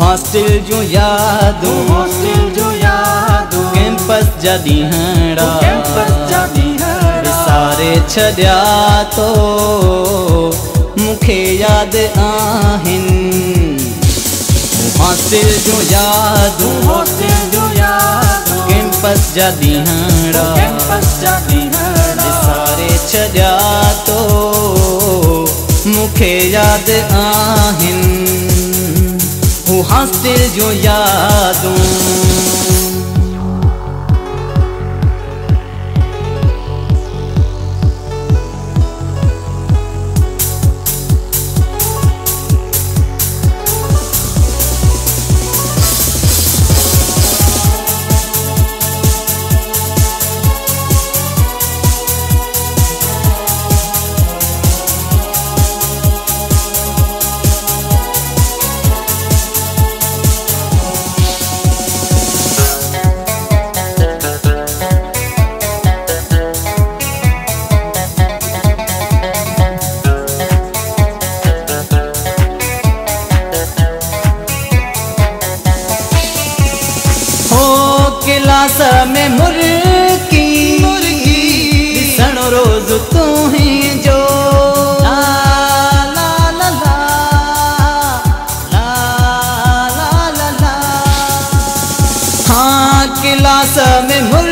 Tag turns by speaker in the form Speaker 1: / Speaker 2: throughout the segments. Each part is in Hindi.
Speaker 1: हासिल जो याद
Speaker 2: हासिल जो याद।
Speaker 1: कैंपस जदी हड़ा।
Speaker 2: कैंपस जदी
Speaker 1: सारे छड़या तो मुखे याद आहिन। हॉस्टल जो याद
Speaker 2: हॉस्टल जो याद।
Speaker 1: कैंपस जदी हड़ा।
Speaker 2: कैंपस जदी हड़ा।
Speaker 1: सारे छड़या तो मुखे याद आहिन। हासिल जो यादों पास में मुर्गी। मुर्गी। ॾिसण रोज़ तुंहिंजो में मुर्गी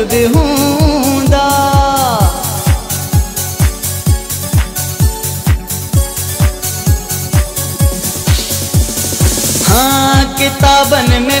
Speaker 1: युग हूंदा। हाँ किताबन में